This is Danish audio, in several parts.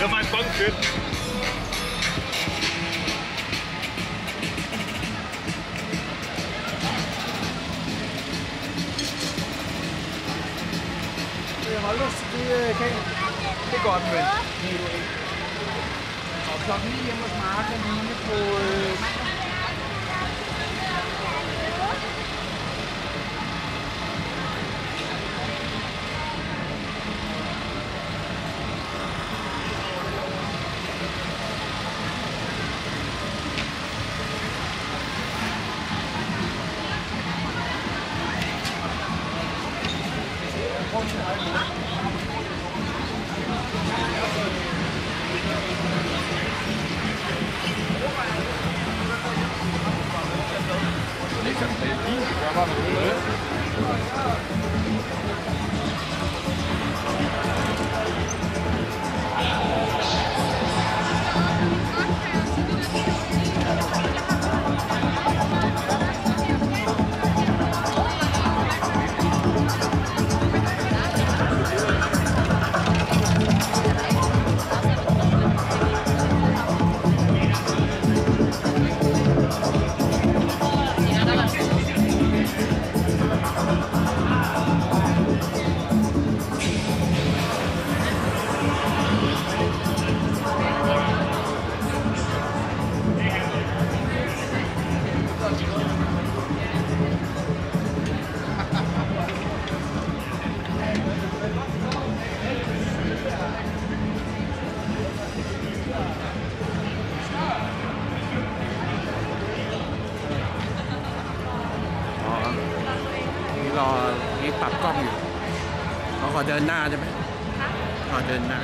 Det var faktisk fucking fedt. Hold os til det, øh, Kagen. Det er godt, men. Og klokken 9 hjemme hos Mark og Line på øh, นหน้าใช่ไหมออเดินหน้า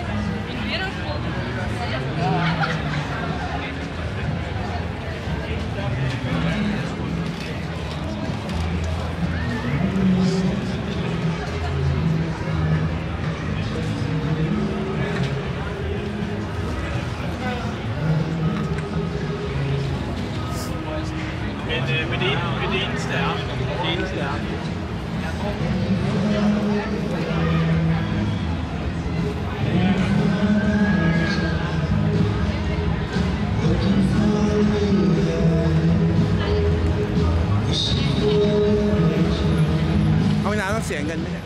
뭐지? dengan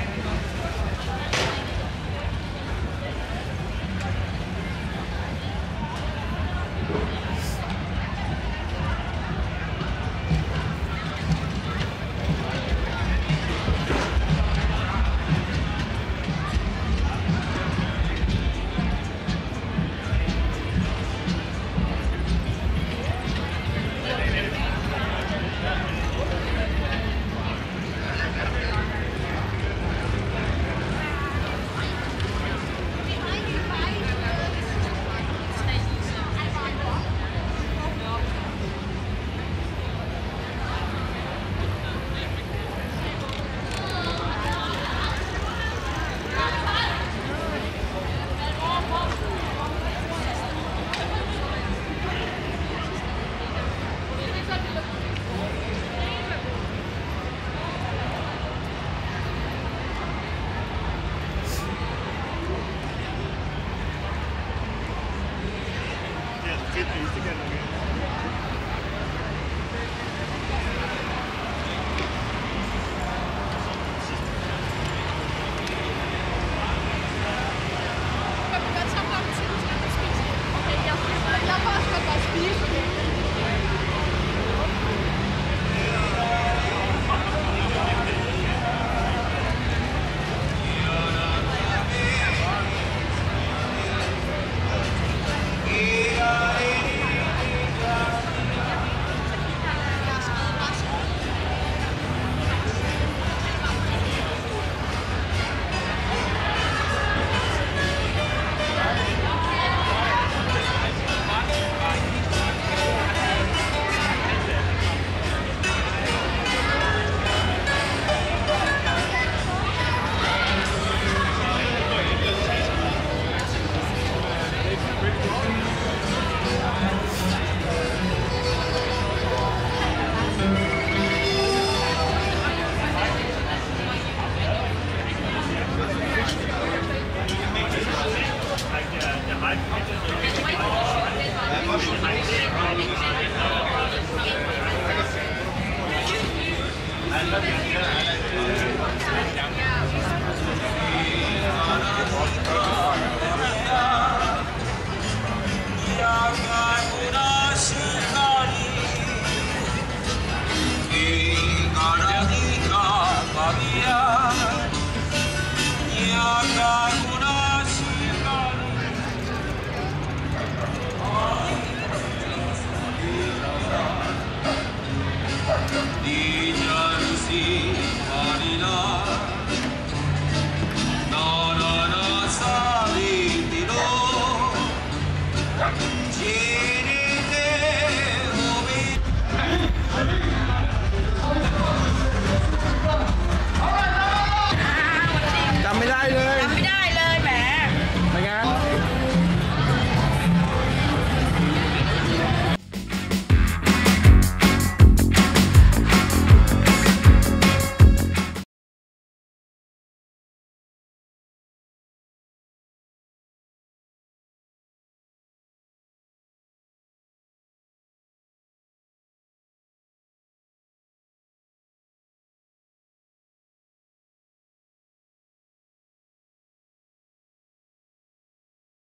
絶対にしてくれるんだけど。